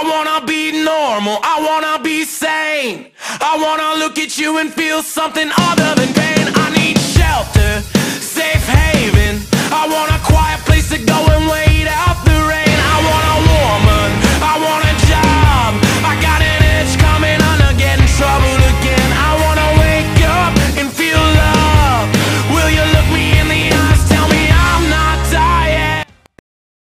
I wanna be normal, I wanna be sane. I wanna look at you and feel something other than pain.